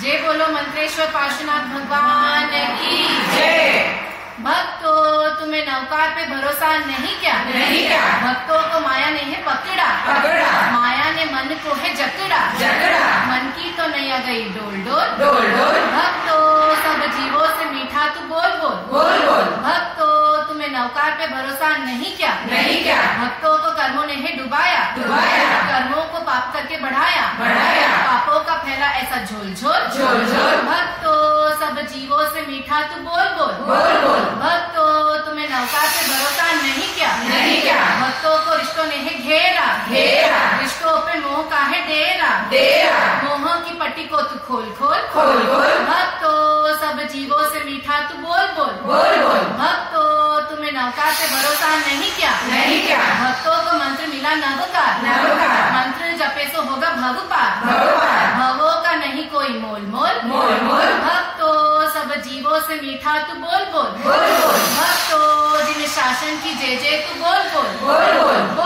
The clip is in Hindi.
जय बोलो मंत्रेश्वर पार्श्वनाथ भगवान की जय। भक्तों तुम्हें नौकार पे भरोसा नहीं क्या? नहीं क्या? भक्तों को माया ने है पकड़ा। पकड़ा। माया ने मन को है जकड़ा। जकड़ा। मन की तो नैया गई डोल डोल डोल डोल भक्तों सब जीवों से मीठा तू बोल बोल। बोल बोल। भक्तों तुम्हें नौकार पे भरोसा नहीं क्या? नहीं क्या? भक्तों को कर्मों ने है डुबाया। डुबाया। कर्मों को पाप करके बढ़ाया। बढ़ाया। फैला ऐसा झोल झोल झोल झोल। भक्तो सब जीवों से मीठा तू बोल बोल बोल बोल भक्तों तुम्हें नौका पे भरोसा नहीं क्या? नहीं क्या। भक्तों को रिश्तों ने है घेरा। घेरा। रिश्तों पे मोह का है डेरा। डेरा। मोह की पट्टी को तू खोल खोल खोल खोल भक्तों सब जीवों से मीठा तू बोल बोल बोल बोल भक्तों तुम्हें नौका पे भरोसा नहीं क्या? नहीं क्या? भक्तों को मंत्र मिला नवकार। नवकार। मंत्र जपे सो होगा भगपार। भगपार। मोल मोल मोल मोल। भक्तो सब जीवों से मीठा तू बोल बोल बोल बोल। भक्तो जिन शासन की जय जय तू बोल बोल बोल बोल